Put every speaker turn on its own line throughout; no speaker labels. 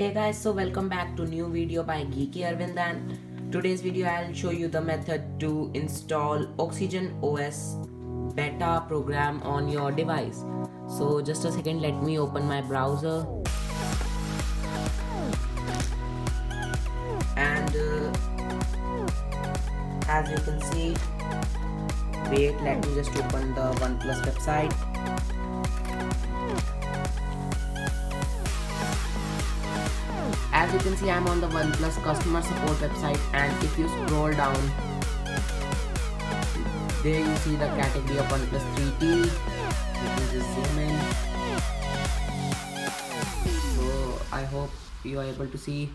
Hey guys, so welcome back to new video by Geeky Arvind and today's video I'll show you the method to install Oxygen OS beta program on your device. So just a second, let me open my browser. And uh, as you can see, wait, let me just open the OnePlus website. As you can see I'm on the OnePlus customer support website and if you scroll down there you see the category of OnePlus 3T let me just zoom in. So I hope you are able to see.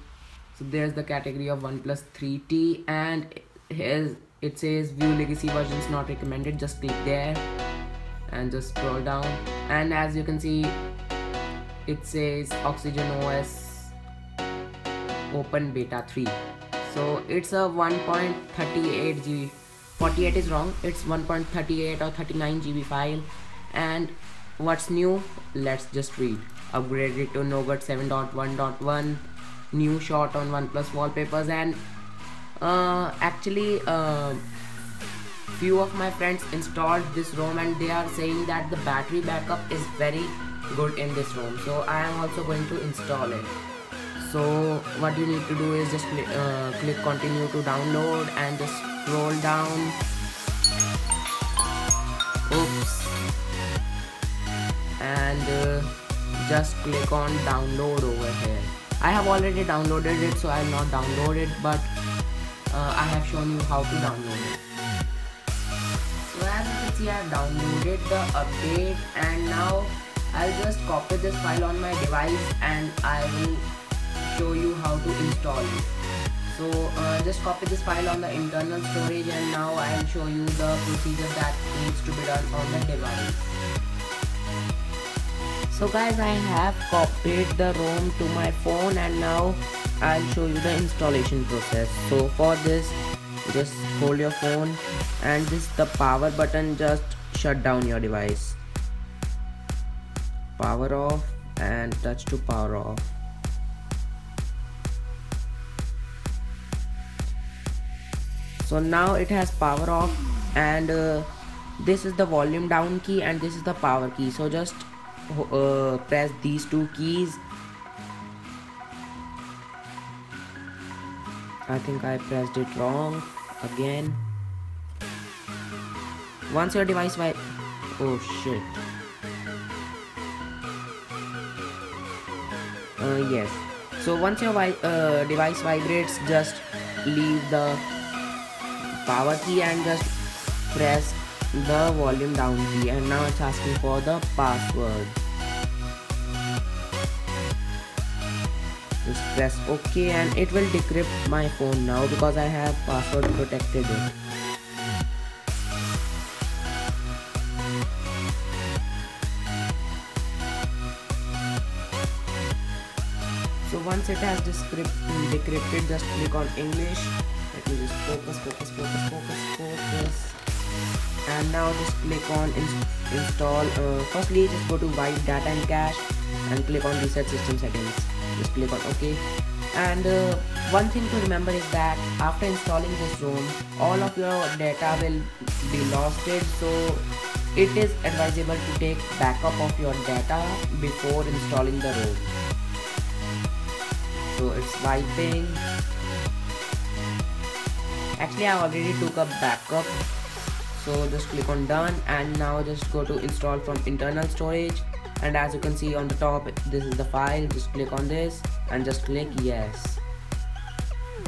So there's the category of OnePlus 3T and here's it says view legacy versions not recommended. Just click there and just scroll down. And as you can see it says Oxygen OS open beta 3 so it's a 1.38 GB 48 is wrong. It's 1.38 or 39 GB file. And what's new? Let's just read. Upgraded to Nougat 7.1.1 new shot on OnePlus wallpapers. And uh, actually uh, few of my friends installed this ROM and they are saying that the battery backup is very good in this ROM. So I am also going to install it so what you need to do is just click, uh, click continue to download and just scroll down. Oops. And uh, just click on download over here. I have already downloaded it so I'll not download it but uh, I have shown you how to download it. So as you can see I have downloaded the update and now I'll just copy this file on my device and I will show you how to install. It so uh, just copy this file on the internal storage and now I'll show you the procedure that needs to be done on the device. So guys I have copied the ROM to my phone and now I'll show you the installation process. So for this just hold your phone and this the power button just shut down your device. Power off and touch to power off so now it has power off and uh, this is the volume down key and this is the power key. So just uh, press these two keys. I think I pressed it wrong again. Once your device vi oh shit. Uh, yes. So once your uh, device vibrates just leave the power key and just press the volume down key. And now it's asking for the password. Just press ok and it will decrypt my phone now because I have password protected. It so once it has decrypted just click on English focus focus focus focus focus. And now just click on in install uh, firstly just go to wipe data and cache and click on reset system settings. Just click on ok. And uh, one thing to remember is that after installing this ROM all of your data will be losted so it is advisable to take backup of your data before installing the ROM so it's wiping actually I already took a backup. So just click on done and now just go to install from internal storage. And as you can see on the top this is the file. Just click on this and just click yes.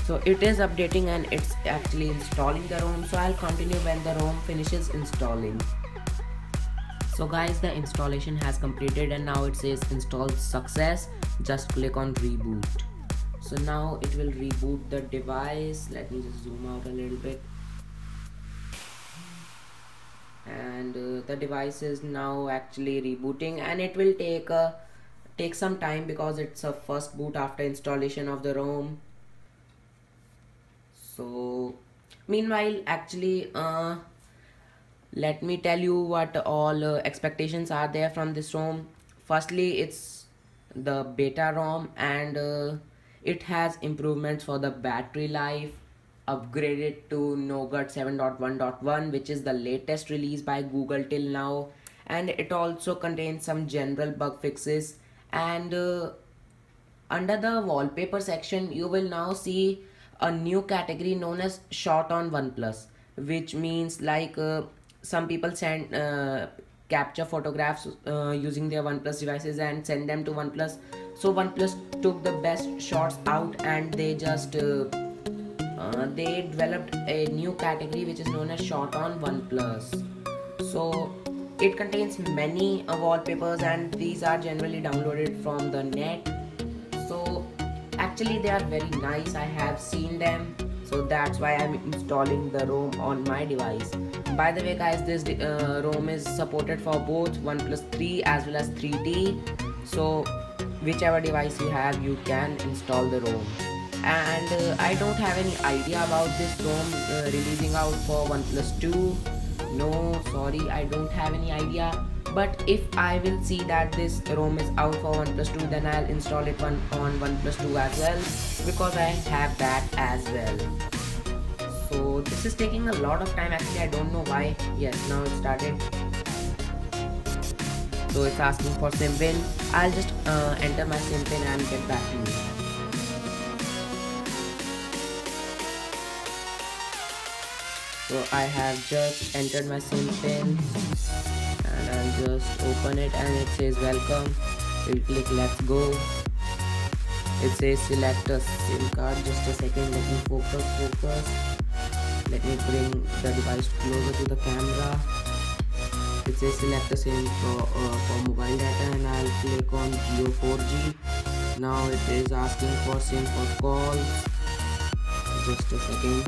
So it is updating and it's actually installing the ROM. So I'll continue when the ROM finishes installing. So guys the installation has completed and now it says install success. Just click on reboot so now it will reboot the device. Let me just zoom out a little bit. And uh, the device is now actually rebooting and it will take a take some time because it's a first boot after installation of the ROM. So meanwhile actually uh, let me tell you what all uh, expectations are there from this ROM. Firstly it's the beta ROM and uh, it has improvements for the battery life upgraded to Nougat 7.1.1 which is the latest release by Google till now. And it also contains some general bug fixes. And uh, under the wallpaper section you will now see a new category known as shot on OnePlus which means like uh, some people send uh, capture photographs uh, using their OnePlus devices and send them to OnePlus so OnePlus took the best shots out and they just uh, uh, they developed a new category which is known as shot on OnePlus. So it contains many uh, wallpapers and these are generally downloaded from the net. So actually they are very nice. I have seen them. So that's why I'm installing the ROM on my device. By the way guys this uh, ROM is supported for both OnePlus 3 as well as 3T so whichever device you have you can install the ROM. And uh, I don't have any idea about this ROM uh, releasing out for OnePlus 2 no sorry I don't have any idea. But if I will see that this ROM is out for OnePlus 2 then I'll install it on, on OnePlus 2 as well because I have that as well. So this is taking a lot of time. Actually I don't know why. Yes now it started so it's asking for sim pin I'll just uh, enter my sim pin and get back to you. So I have just entered my sim pin and I'll just open it and it says welcome. We'll click let's go. It says select a sim card. Just a second let me focus focus. Let me bring the device closer to the camera it says select a sim for, uh, for mobile data and I'll click on Jio 4G now it is asking for sim for calls. Just a second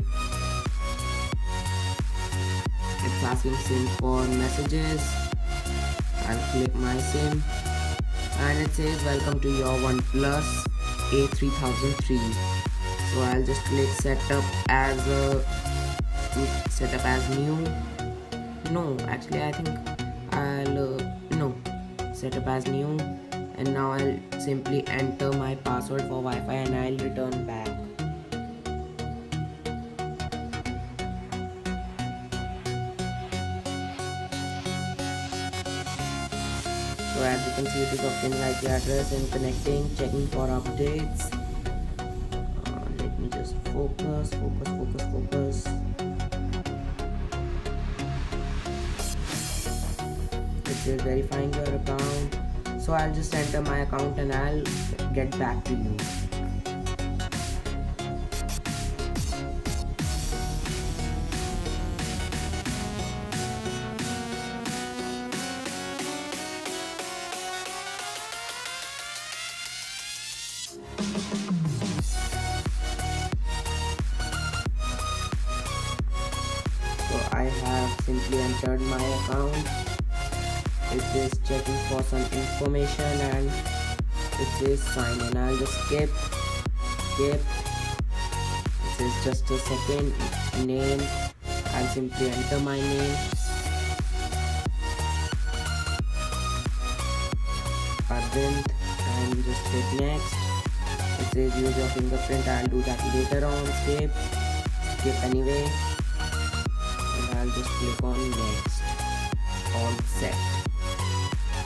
it's asking sim for messages. I'll click my sim. And it says welcome to your OnePlus A3003 so I'll just click setup as a setup as new. No actually I think I'll uh, no setup as new and now I'll simply enter my password for Wi-Fi and I'll return back. So as you can see it is obtaining IP address and connecting checking for updates is verifying your account. So I'll just enter my account and I'll get back to you. I have simply entered my account it is checking for some information and it is sign in I'll just skip skip. It says just a second name. I'll simply enter my name. Arvind and just hit next. It says use your fingerprint. I'll do that later on. Skip. Skip anyway. And I'll just click on next. All set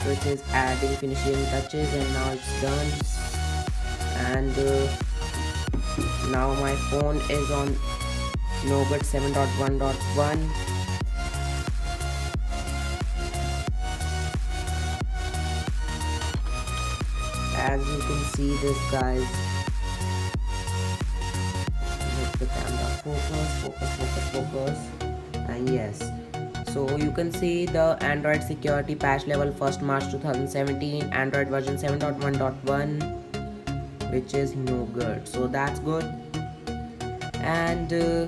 is adding finishing touches and now it's done. And uh, now my phone is on Nougat 7.1.1 as you can see this guys the camera. Focus focus focus focus. And yes so you can see the android security patch level 1st march 2017 android version 7.1.1 which is Nougat. So that's good. And uh,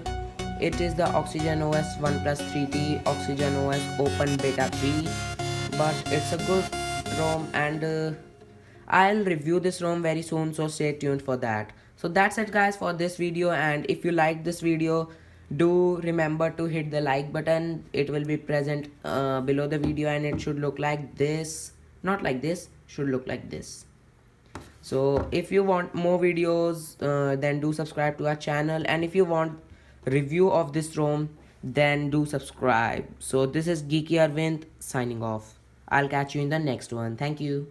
it is the oxygen os OnePlus 3t oxygen os open beta 3 but it's a good rom and uh, i'll review this rom very soon so stay tuned for that. So that's it guys for this video and if you like this video do remember to hit the like button. It will be present uh, below the video and it should look like this. Not like this should look like this. So if you want more videos uh, then do subscribe to our channel. And if you want review of this ROM then do subscribe. So this is geeky arvind signing off. I'll catch you in the next one. Thank you